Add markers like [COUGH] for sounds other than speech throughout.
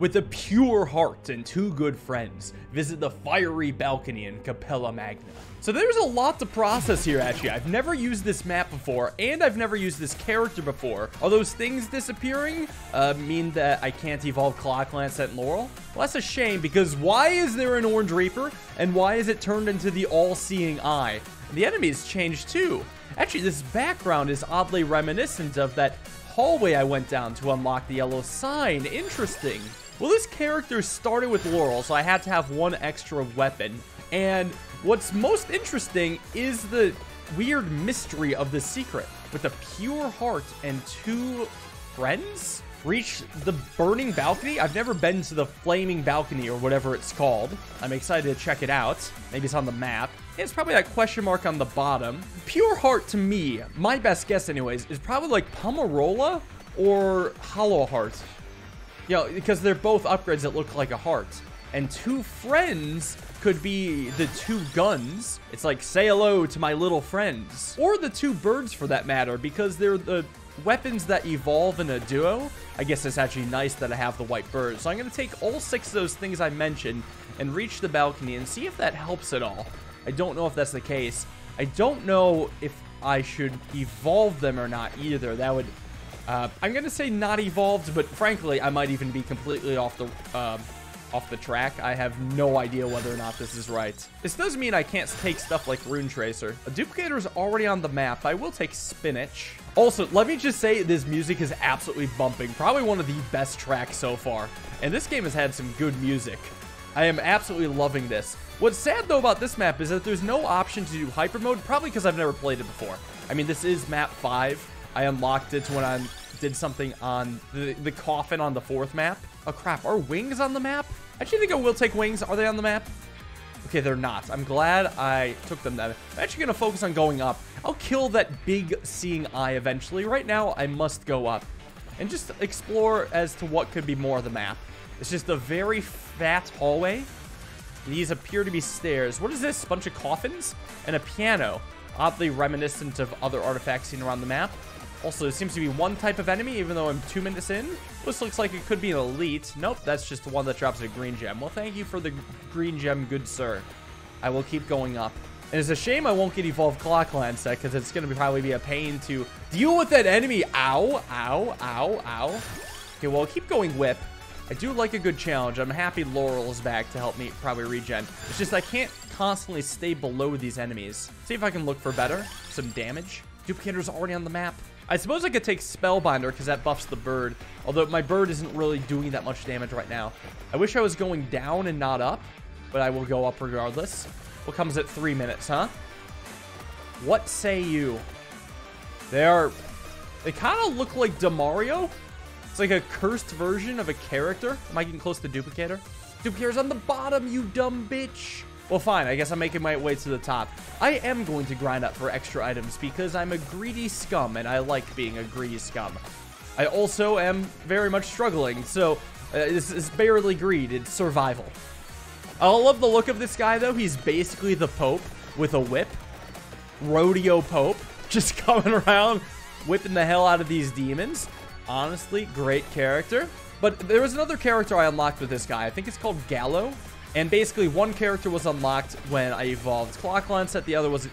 With a pure heart and two good friends, visit the fiery balcony in Cappella Magna. So there's a lot to process here, actually. I've never used this map before, and I've never used this character before. Are those things disappearing uh, mean that I can't evolve Clock and Laurel? Well, that's a shame, because why is there an Orange Reaper, and why is it turned into the all-seeing eye? And The enemies changed too. Actually, this background is oddly reminiscent of that hallway I went down to unlock the yellow sign. Interesting. Well, this character started with Laurel, so I had to have one extra weapon. And what's most interesting is the weird mystery of the secret. With a pure heart and two friends? Reach the burning balcony? I've never been to the flaming balcony or whatever it's called. I'm excited to check it out. Maybe it's on the map. It's probably that question mark on the bottom. Pure heart to me, my best guess anyways, is probably like Pummarola or Hollow Heart. Know, because they're both upgrades that look like a heart. And two friends could be the two guns. It's like, say hello to my little friends. Or the two birds for that matter, because they're the weapons that evolve in a duo. I guess it's actually nice that I have the white bird. So I'm going to take all six of those things I mentioned and reach the balcony and see if that helps at all. I don't know if that's the case. I don't know if I should evolve them or not either. That would uh, I'm to say not evolved, but frankly, I might even be completely off the uh, off the track. I have no idea whether or not this is right. This does mean I can't take stuff like Rune Tracer. A duplicator is already on the map. I will take Spinach. Also, let me just say this music is absolutely bumping. Probably one of the best tracks so far. And this game has had some good music. I am absolutely loving this. What's sad though about this map is that there's no option to do hyper mode, probably because I've never played it before. I mean, this is map 5. I unlocked it when I did something on the, the coffin on the fourth map. Oh crap, are wings on the map? I actually think I will take wings. Are they on the map? Okay, they're not. I'm glad I took them then. I'm actually going to focus on going up. I'll kill that big seeing eye eventually. Right now, I must go up and just explore as to what could be more of the map. It's just a very fat hallway. These appear to be stairs. What is this? Bunch of coffins? And a piano. Oddly reminiscent of other artifacts seen around the map. Also, there seems to be one type of enemy, even though I'm two minutes in. This looks like it could be an elite. Nope, that's just the one that drops a green gem. Well, thank you for the green gem, good sir. I will keep going up. And it's a shame I won't get Evolved Clock Lancet, because it's going to probably be a pain to deal with that enemy. Ow, ow, ow, ow. Okay, well, I'll keep going Whip. I do like a good challenge. I'm happy Laurel's back to help me probably regen. It's just I can't constantly stay below these enemies. See if I can look for better. Some damage. Duplicator's already on the map. I suppose I could take Spellbinder because that buffs the bird. Although my bird isn't really doing that much damage right now. I wish I was going down and not up. But I will go up regardless. What comes at three minutes, huh? What say you? They are... They kind of look like Dommario. It's like a cursed version of a character. Am I getting close to Duplicator? Duplicator's on the bottom, you dumb bitch. Well, fine. I guess I'm making my way to the top. I am going to grind up for extra items because I'm a greedy scum, and I like being a greedy scum. I also am very much struggling, so uh, this is barely greed. It's survival. I love the look of this guy, though. He's basically the Pope with a whip. Rodeo Pope. [LAUGHS] Just coming around, whipping the hell out of these demons. Honestly, great character. But there was another character I unlocked with this guy. I think it's called Gallo. And basically, one character was unlocked when I evolved Clock Lancet. The other was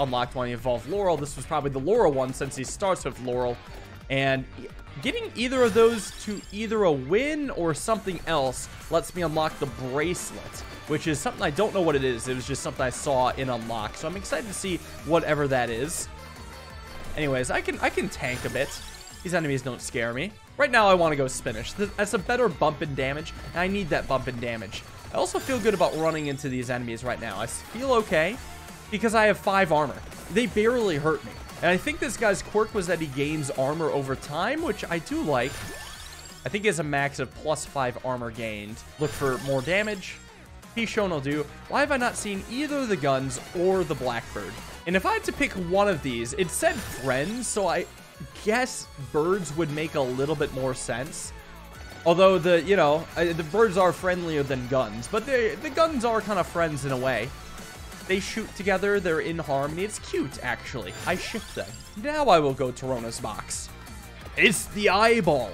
unlocked when I evolved Laurel. This was probably the Laurel one since he starts with Laurel. And getting either of those to either a win or something else lets me unlock the bracelet, which is something I don't know what it is. It was just something I saw in unlock. So I'm excited to see whatever that is. Anyways, I can I can tank a bit. These enemies don't scare me. Right now, I want to go Spinach. That's a better bump in damage, and I need that bump in damage. I also feel good about running into these enemies right now. I feel okay because I have five armor. They barely hurt me. And I think this guy's quirk was that he gains armor over time, which I do like. I think he has a max of plus five armor gained. Look for more damage. Peachone will do. Why have I not seen either the guns or the Blackbird? And if I had to pick one of these, it said friends, so I guess birds would make a little bit more sense. Although the, you know, the birds are friendlier than guns, but the guns are kind of friends in a way. They shoot together, they're in harmony. It's cute, actually. I shift them. Now I will go Torrona's box. It's the eyeball.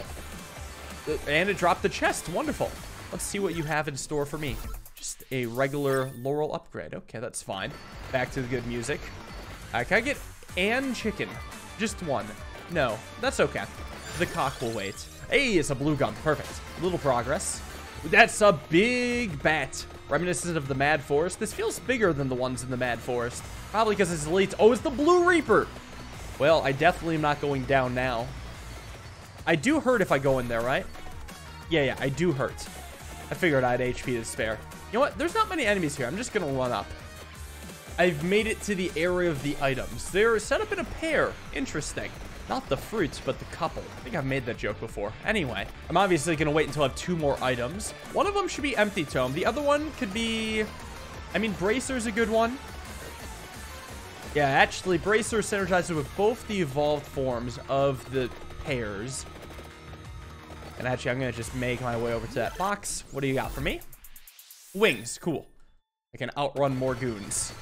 uh, and it dropped the chest. Wonderful. Let's see what you have in store for me. Just a regular Laurel upgrade. Okay, that's fine. Back to the good music. Uh, can I get and chicken? Just one. No, that's okay. The cock will wait. Hey, it's a blue gun. Perfect. Little progress. That's a big bat. Reminiscent of the Mad Forest. This feels bigger than the ones in the Mad Forest. Probably because it's elite. Oh, it's the Blue Reaper. Well, I definitely am not going down now. I do hurt if I go in there, right? Yeah, yeah, I do hurt. I figured I had HP to spare. You know what? There's not many enemies here. I'm just going to run up. I've made it to the area of the items. They're set up in a pair. Interesting. Not the fruits, but the couple. I think I've made that joke before. Anyway, I'm obviously going to wait until I have two more items. One of them should be Empty Tome. The other one could be... I mean, Bracer's a good one. Yeah, actually, Bracer synergizes with both the evolved forms of the pairs. And actually, I'm going to just make my way over to that box. What do you got for me? Wings. Cool. I can outrun more goons.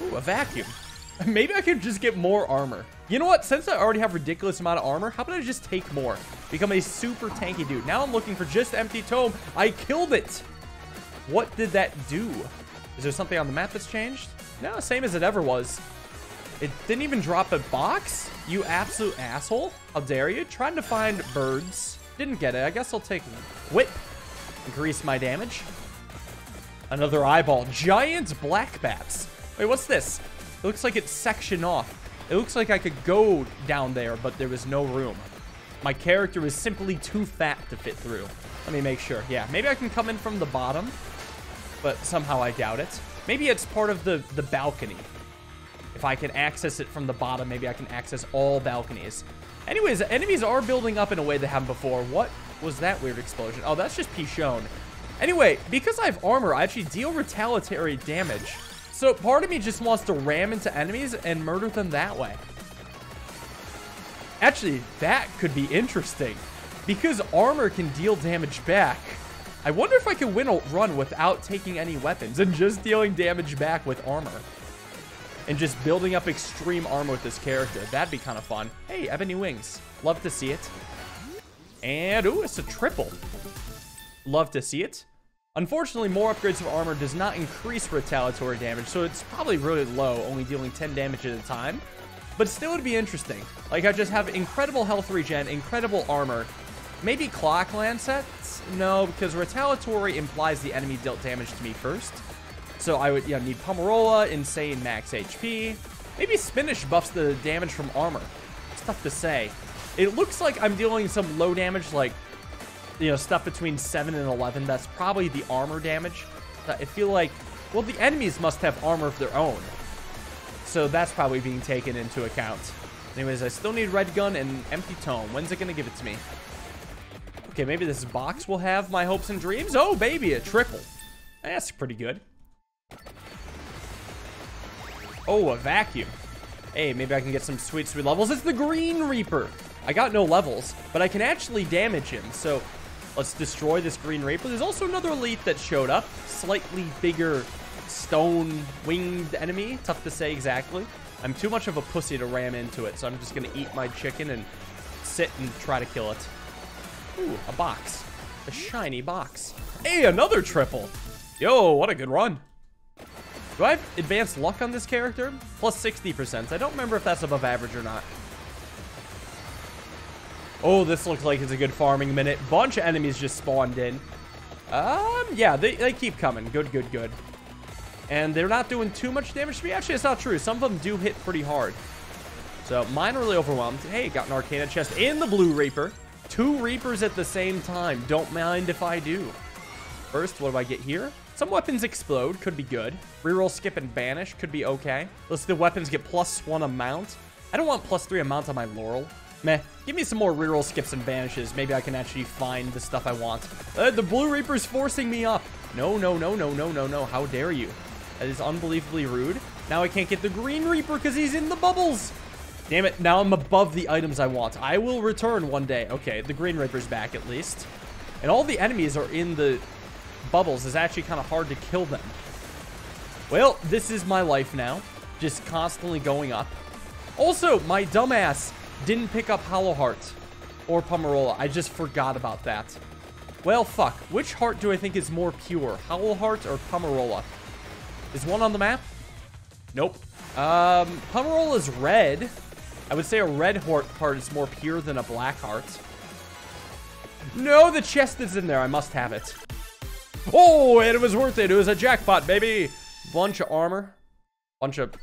Ooh, a vacuum. [LAUGHS] Maybe I could just get more armor. You know what? Since I already have ridiculous amount of armor, how about I just take more? Become a super tanky dude. Now I'm looking for just empty tome. I killed it. What did that do? Is there something on the map that's changed? No, same as it ever was. It didn't even drop a box? You absolute asshole. How dare you? Trying to find birds. Didn't get it. I guess I'll take whip. Increase my damage. Another eyeball. Giant black bats. Wait, what's this? It looks like it's sectioned off. It looks like I could go down there, but there was no room. My character is simply too fat to fit through. Let me make sure. Yeah, maybe I can come in from the bottom, but somehow I doubt it. Maybe it's part of the, the balcony. If I can access it from the bottom, maybe I can access all balconies. Anyways, enemies are building up in a way they haven't before. What was that weird explosion? Oh, that's just Peachone. Anyway, because I have armor, I actually deal retaliatory damage. So part of me just wants to ram into enemies and murder them that way. Actually, that could be interesting. Because armor can deal damage back, I wonder if I can win a run without taking any weapons and just dealing damage back with armor. And just building up extreme armor with this character. That'd be kind of fun. Hey, Ebony Wings. Love to see it. And, ooh, it's a triple. Love to see it. Unfortunately, more upgrades of armor does not increase retaliatory damage, so it's probably really low, only dealing 10 damage at a time. But still would be interesting. Like, I just have incredible health regen, incredible armor. Maybe Clock Lancets? No, because retaliatory implies the enemy dealt damage to me first. So I would yeah, need Pummarola, Insane Max HP. Maybe Spinach buffs the damage from armor. It's tough to say. It looks like I'm dealing some low damage, like you know, stuff between 7 and 11, that's probably the armor damage. Uh, I feel like, well, the enemies must have armor of their own. So that's probably being taken into account. Anyways, I still need Red Gun and Empty Tome. When's it going to give it to me? Okay, maybe this box will have my hopes and dreams. Oh, baby, a triple. Eh, that's pretty good. Oh, a vacuum. Hey, maybe I can get some sweet, sweet levels. It's the Green Reaper. I got no levels, but I can actually damage him. So Let's destroy this Green Reaper. There's also another elite that showed up. Slightly bigger stone-winged enemy. Tough to say exactly. I'm too much of a pussy to ram into it, so I'm just going to eat my chicken and sit and try to kill it. Ooh, a box. A shiny box. Hey, another triple. Yo, what a good run. Do I have advanced luck on this character? Plus 60%. I don't remember if that's above average or not. Oh, this looks like it's a good farming minute. Bunch of enemies just spawned in. Um, yeah, they, they keep coming. Good, good, good. And they're not doing too much damage to me. Actually, it's not true. Some of them do hit pretty hard. So, mine really overwhelmed. Hey, got an Arcana chest in the Blue Reaper. Two Reapers at the same time. Don't mind if I do. First, what do I get here? Some weapons explode. Could be good. Reroll, skip, and banish. Could be okay. Let's see the weapons get plus one amount. I don't want plus three amount on my Laurel. Meh. Give me some more reroll skips and banishes. Maybe I can actually find the stuff I want. Uh, the Blue Reaper's forcing me up. No, no, no, no, no, no, no. How dare you? That is unbelievably rude. Now I can't get the Green Reaper because he's in the bubbles. Damn it. Now I'm above the items I want. I will return one day. Okay, the Green Reaper's back at least. And all the enemies are in the bubbles. It's actually kind of hard to kill them. Well, this is my life now. Just constantly going up. Also, my dumbass didn't pick up Hollow Heart. or Pummarola. I just forgot about that. Well, fuck. Which heart do I think is more pure? Hollow Heart or Pummarola? Is one on the map? Nope. Um, Pummarola is red. I would say a red heart, heart is more pure than a black heart. No, the chest is in there. I must have it. Oh, and it was worth it. It was a jackpot, baby. Bunch of armor. Bunch of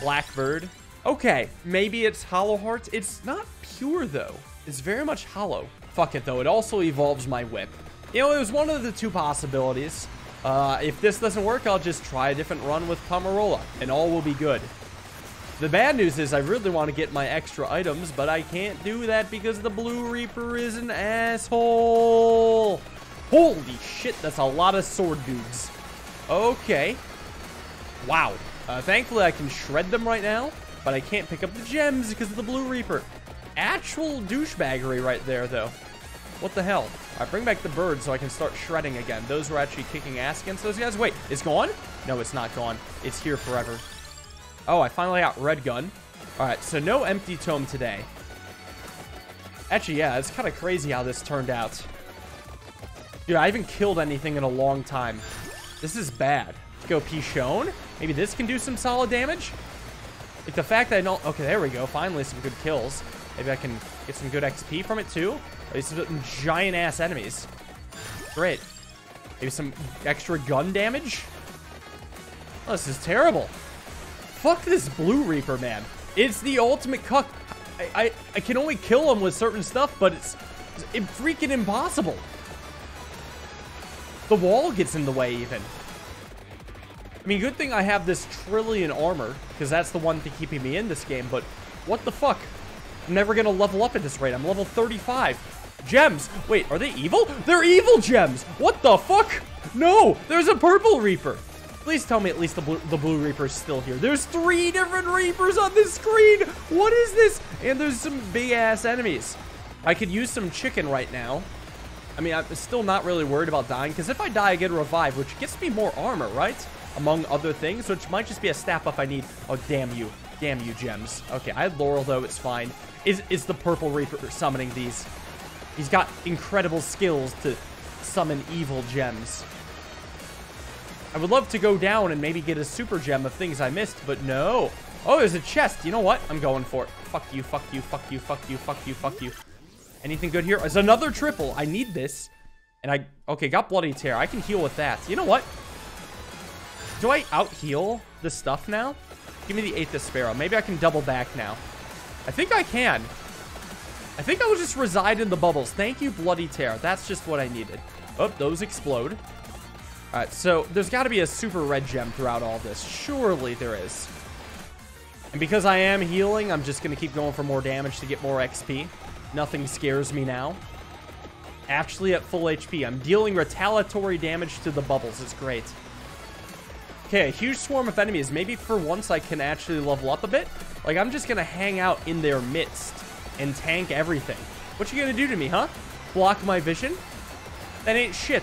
blackbird. Okay, maybe it's hollow hearts. It's not pure, though. It's very much hollow. Fuck it, though. It also evolves my whip. You know, it was one of the two possibilities. Uh, if this doesn't work, I'll just try a different run with Pummarola, and all will be good. The bad news is I really want to get my extra items, but I can't do that because the Blue Reaper is an asshole. Holy shit, that's a lot of sword dudes. Okay. Wow. Uh, thankfully, I can shred them right now, but I can't pick up the gems because of the Blue Reaper. Actual douchebaggery right there, though. What the hell? Right, bring back the bird so I can start shredding again. Those were actually kicking ass against those guys. Wait, it's gone? No, it's not gone. It's here forever. Oh, I finally got red gun. All right, so no empty tome today. Actually, yeah, it's kind of crazy how this turned out. Dude, I haven't killed anything in a long time. This is bad. Go Peachone. Maybe this can do some solid damage. Like the fact that I don't... Okay, there we go. Finally, some good kills. Maybe I can get some good XP from it too. These some giant-ass enemies. Great. Maybe some extra gun damage. Oh, this is terrible. Fuck this Blue Reaper, man. It's the ultimate cuck. I, I, I can only kill him with certain stuff, but it's, it's freaking impossible. The wall gets in the way, even. I mean, good thing I have this trillion armor, because that's the one thing keeping me in this game, but what the fuck? I'm never gonna level up at this rate. I'm level 35. Gems. Wait, are they evil? They're evil gems. What the fuck? No, there's a purple reaper. Please tell me at least the blue, the blue reaper is still here. There's three different reapers on this screen. What is this? And there's some big ass enemies. I could use some chicken right now. I mean, I'm still not really worried about dying because if I die, I get a revive, which gets me more armor, right? Among other things, which might just be a stat up I need. Oh, damn you. Damn you, gems. Okay, I had Laurel, though. It's fine. Is, is the Purple Reaper summoning these? He's got incredible skills to summon evil gems. I would love to go down and maybe get a super gem of things I missed, but no. Oh, there's a chest. You know what? I'm going for it. Fuck you, fuck you, fuck you, fuck you, fuck you, fuck you. Anything good here? There's another triple. I need this. And I... Okay, got Bloody Tear. I can heal with that. You know what? Do I out-heal the stuff now? Give me the Eight The Sparrow. Maybe I can double back now. I think I can. I think I will just reside in the bubbles. Thank you, Bloody Tear. That's just what I needed. Oh, those explode. All right, so there's got to be a super red gem throughout all this. Surely there is. And because I am healing, I'm just going to keep going for more damage to get more XP. Nothing scares me now. Actually at full HP. I'm dealing retaliatory damage to the bubbles. It's great. Okay, a huge swarm of enemies. Maybe for once I can actually level up a bit. Like, I'm just to hang out in their midst and tank everything. What you to do to me, huh? Block my vision? That ain't shit.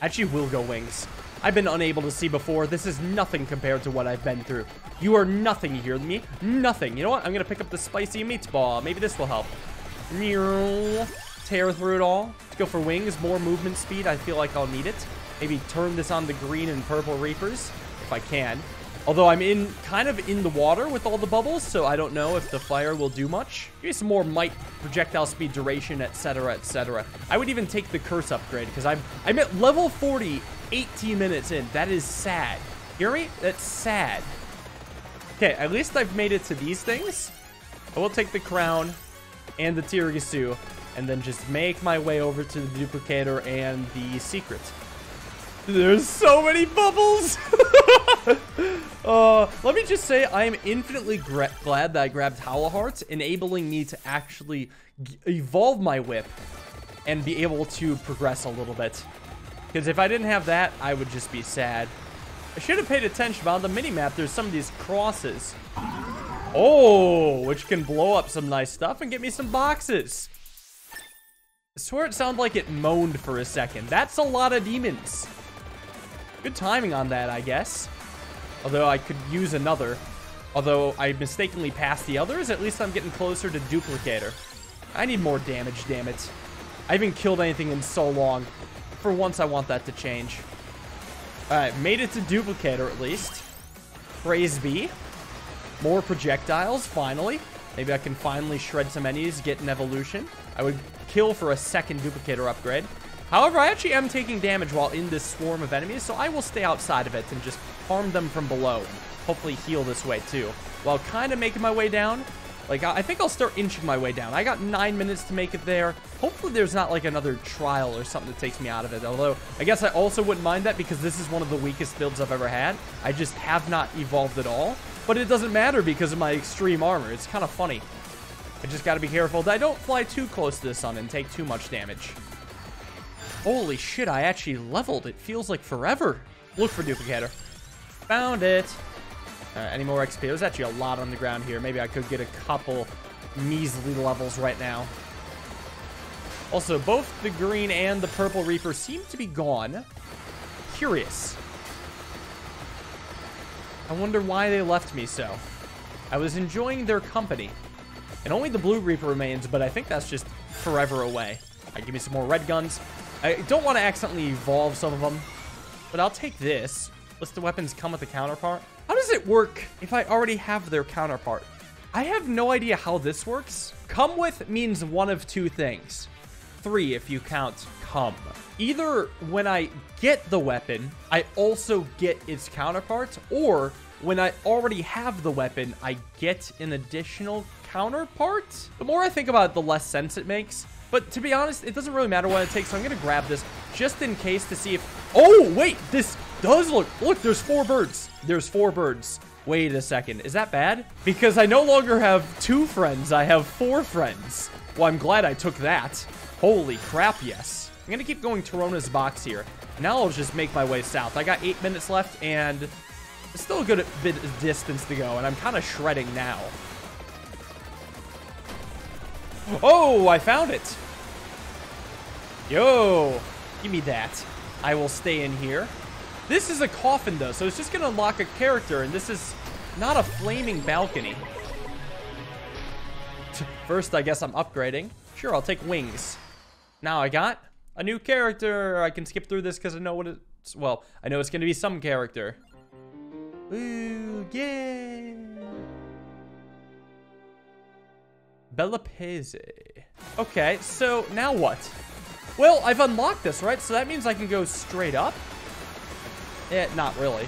Actually, will go wings. I've been unable to see before. This is nothing compared to what I've been through. You are nothing, you hear me? Nothing. You know what? I'm to pick up the spicy meatball. Maybe this will help. Tear through it all. Let's go for wings. More movement speed. I feel like I'll need it. Maybe turn this on the green and purple reapers if I can. Although I'm in kind of in the water with all the bubbles, so I don't know if the fire will do much. Give me some more might, projectile speed, duration, etc., etc. I would even take the curse upgrade because I'm I'm at level 40, 18 minutes in. That is sad. Hear me? That's sad. Okay, at least I've made it to these things. I will take the crown and the Tiramisu and then just make my way over to the duplicator and the secret. There's so many bubbles! [LAUGHS] uh, let me just say, I am infinitely glad that I grabbed Hollow Hearts, enabling me to actually evolve my whip and be able to progress a little bit. Because if I didn't have that, I would just be sad. I should have paid attention, on the mini-map, there's some of these crosses. Oh, which can blow up some nice stuff and get me some boxes. I swear it sounded like it moaned for a second. That's a lot of demons. Good timing on that, I guess. Although I could use another. Although I mistakenly passed the others, at least I'm getting closer to Duplicator. I need more damage, damn it. I haven't killed anything in so long. For once, I want that to change. Alright, made it to Duplicator at least. Praise be. More projectiles, finally. Maybe I can finally shred some enemies, get an evolution. I would kill for a second Duplicator upgrade. However, I actually am taking damage while in this swarm of enemies, so I will stay outside of it and just harm them from below. And hopefully heal this way too. While kind of making my way down, like, I think I'll start inching my way down. I got nine minutes to make it there. Hopefully there's not, like, another trial or something that takes me out of it. Although, I guess I also wouldn't mind that because this is one of the weakest builds I've ever had. I just have not evolved at all. But it doesn't matter because of my extreme armor. It's kind of funny. I just got to be careful that I don't fly too close to the sun and take too much damage. Holy shit, I actually leveled. It feels like forever. Look for duplicator. Found it. Right, any more XP? There's actually a lot on the ground here. Maybe I could get a couple measly levels right now. Also, both the green and the purple reaper seem to be gone. Curious. I wonder why they left me so. I was enjoying their company. And only the blue reaper remains, but I think that's just forever away. Right, give me some more red guns. I don't want to accidentally evolve some of them, but I'll take this. List the weapons come with a counterpart. How does it work if I already have their counterpart? I have no idea how this works. Come with means one of two things. Three if you count come. Either when I get the weapon, I also get its counterpart, or when I already have the weapon, I get an additional counterpart. The more I think about it, the less sense it makes. But to be honest, it doesn't really matter what it takes, so I'm going to grab this just in case to see if... Oh, wait, this does look... Look, there's four birds. There's four birds. Wait a second. Is that bad? Because I no longer have two friends. I have four friends. Well, I'm glad I took that. Holy crap, yes. I'm to keep going Torrona's box here. Now I'll just make my way south. I got eight minutes left, and still a good bit of distance to go, and I'm kind of shredding now. Oh, I found it. Yo, give me that. I will stay in here. This is a coffin, though, so it's just going to unlock a character, and this is not a flaming balcony. [LAUGHS] First, I guess I'm upgrading. Sure, I'll take wings. Now I got a new character. I can skip through this because I know what it's... Well, I know it's going to be some character. Ooh, yeah. Belpaese. Okay, so now what? Well, I've unlocked this, right? So that means I can go straight up? Eh, not really.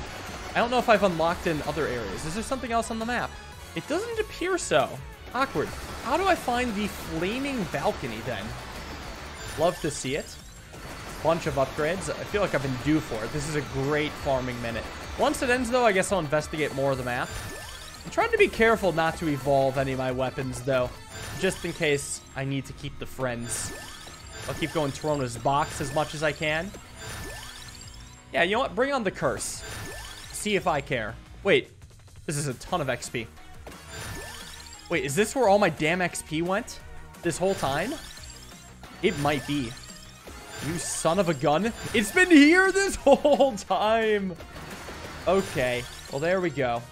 I don't know if I've unlocked in other areas. Is there something else on the map? It doesn't appear so. Awkward. How do I find the flaming balcony then? Love to see it. Bunch of upgrades. I feel like I've been due for it. This is a great farming minute. Once it ends, though, I guess I'll investigate more of the map. I'm trying to be careful not to evolve any of my weapons, though just in case I need to keep the friends. I'll keep going Torrona's box as much as I can. Yeah, you know what? Bring on the curse. See if I care. Wait, this is a ton of XP. Wait, is this where all my damn XP went? This whole time? It might be. You son of a gun. It's been here this [LAUGHS] whole time. Okay. Well, there we go.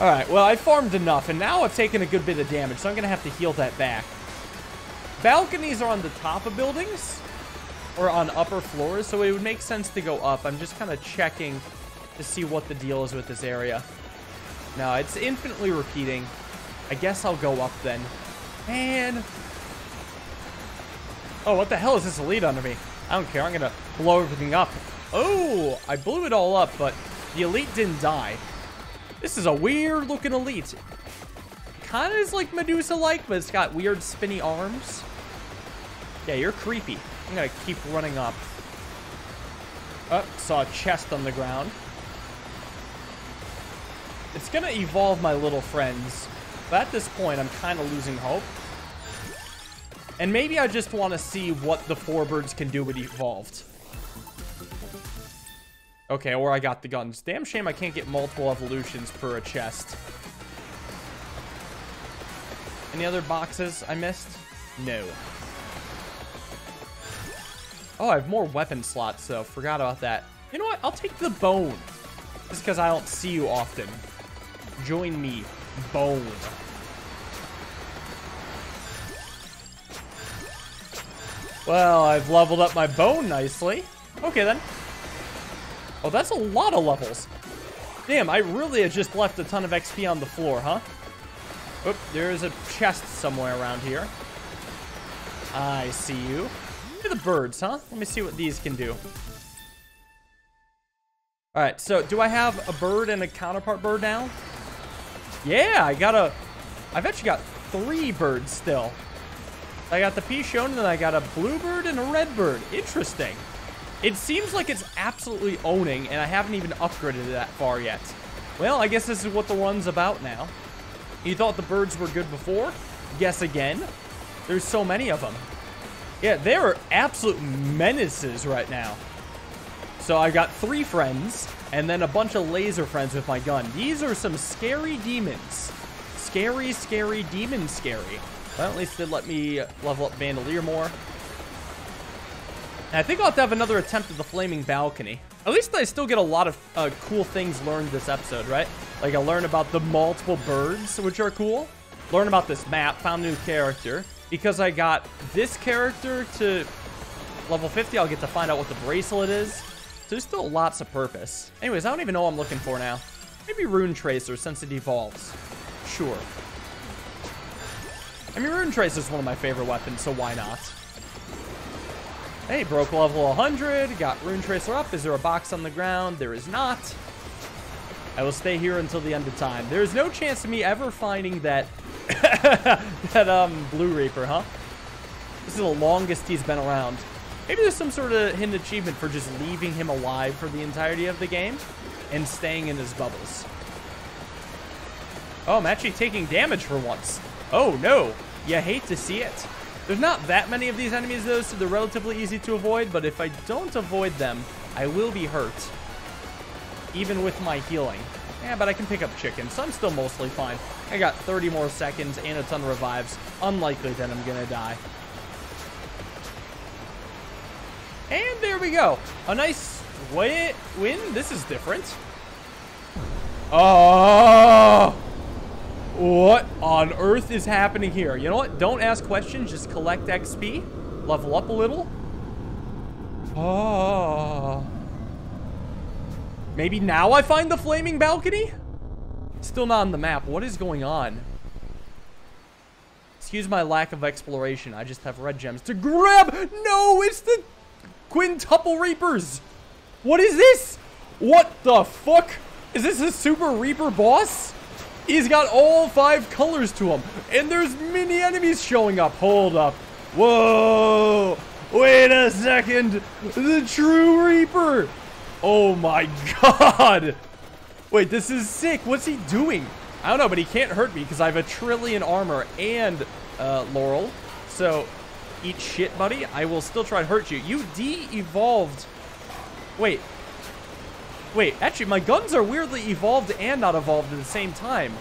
Alright, well, I farmed enough, and now I've taken a good bit of damage, so I'm going to have to heal that back. Balconies are on the top of buildings, or on upper floors, so it would make sense to go up. I'm just kind of checking to see what the deal is with this area. No, it's infinitely repeating. I guess I'll go up then. Man. Oh, what the hell is this elite under me? I don't care. I'm going to blow everything up. Oh, I blew it all up, but the elite didn't die. This is a weird looking elite. Kind of is like Medusa-like, but it's got weird spinny arms. Yeah, you're creepy. I'm to keep running up. Oh, saw a chest on the ground. It's to evolve my little friends. But at this point, I'm kind of losing hope. And maybe I just want to see what the four birds can do with evolved. Okay, or I got the guns. Damn shame I can't get multiple evolutions per a chest. Any other boxes I missed? No. Oh, I have more weapon slots, so forgot about that. You know what? I'll take the bone. Just because I don't see you often. Join me. Bone. Well, I've leveled up my bone nicely. Okay, then. Oh, that's a lot of levels. Damn, I really have just left a ton of XP on the floor, huh? Oop, there is a chest somewhere around here. I see you. Look at the birds, huh? Let me see what these can do. All right, so do I have a bird and a counterpart bird now? Yeah, I got a... I've actually got three birds still. I got the Peachone, and then I got a bluebird and a redbird. Interesting. It seems like it's absolutely owning, and I haven't even upgraded it that far yet. Well, I guess this is what the run's about now. You thought the birds were good before? Guess again. There's so many of them. Yeah, they're absolute menaces right now. So I've got three friends, and then a bunch of laser friends with my gun. These are some scary demons. Scary, scary, demon scary. Well, at least they let me level up Bandolier more. And I think I'll have to have another attempt at the Flaming Balcony. At least I still get a lot of uh, cool things learned this episode, right? Like I learned about the multiple birds, which are cool. Learn about this map, found a new character. Because I got this character to level 50, I'll get to find out what the bracelet is. So there's still lots of purpose. Anyways, I don't even know what I'm looking for now. Maybe Rune Tracer since it evolves. Sure. I mean, Rune Tracer is one of my favorite weapons, so why not? Hey, broke level 100, got Rune Tracer up. Is there a box on the ground? There is not. I will stay here until the end of time. There is no chance of me ever finding that [LAUGHS] that um Blue Reaper, huh? This is the longest he's been around. Maybe there's some sort of hidden achievement for just leaving him alive for the entirety of the game and staying in his bubbles. Oh, I'm actually taking damage for once. Oh, no. You hate to see it. There's not that many of these enemies, though, so they're relatively easy to avoid, but if I don't avoid them, I will be hurt. Even with my healing. Yeah, but I can pick up chicken, so I'm still mostly fine. I got 30 more seconds and a ton of revives. Unlikely that I'm gonna die. And there we go. A nice win. This is different. Oh! What on earth is happening here? You know what? Don't ask questions. Just collect XP. Level up a little. Oh. Maybe now I find the flaming balcony? Still not on the map. What is going on? Excuse my lack of exploration. I just have red gems to grab. No, it's the quintuple reapers. What is this? What the fuck? Is this a super reaper boss? He's got all five colors to him. And there's mini enemies showing up. Hold up. Whoa. Wait a second. The true Reaper. Oh my [LAUGHS] god. Wait, this is sick. What's he doing? I don't know, but he can't hurt me because I have a trillion armor and uh, Laurel. So, eat shit, buddy. I will still try to hurt you. You de-evolved. Wait, Wait, actually, my guns are weirdly evolved and not evolved at the same time.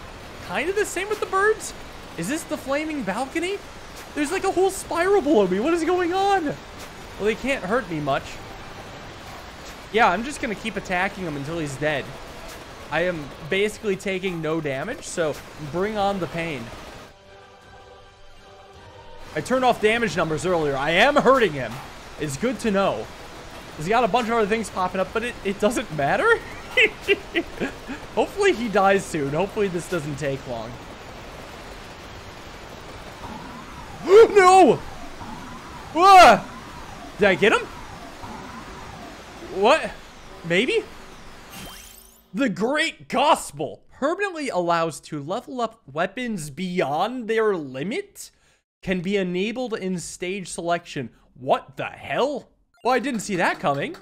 Kind of the same with the birds? Is this the flaming balcony? There's like a whole spiral below me. What is going on? Well, they can't hurt me much. Yeah, I'm just going to keep attacking him until he's dead. I am basically taking no damage, so bring on the pain. I turned off damage numbers earlier. I am hurting him. It's good to know. He's got a bunch of other things popping up, but it, it doesn't matter. [LAUGHS] Hopefully he dies soon. Hopefully this doesn't take long. [GASPS] no! Ah! Did I get him? What? Maybe? The Great Gospel permanently allows to level up weapons beyond their limit can be enabled in stage selection. What the hell? Well, I didn't see that coming.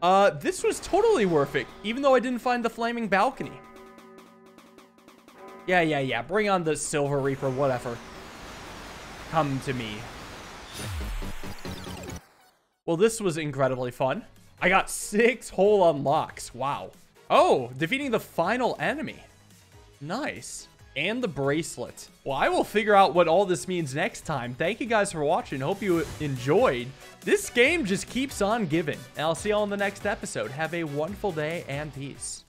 Uh, this was totally worth it, even though I didn't find the flaming balcony. Yeah, yeah, yeah. Bring on the Silver Reaper, whatever. Come to me. Well, this was incredibly fun. I got six whole unlocks. Wow. Oh, defeating the final enemy. Nice and the bracelet. Well, I will figure out what all this means next time. Thank you guys for watching. Hope you enjoyed. This game just keeps on giving. And I'll see you all in the next episode. Have a wonderful day and peace.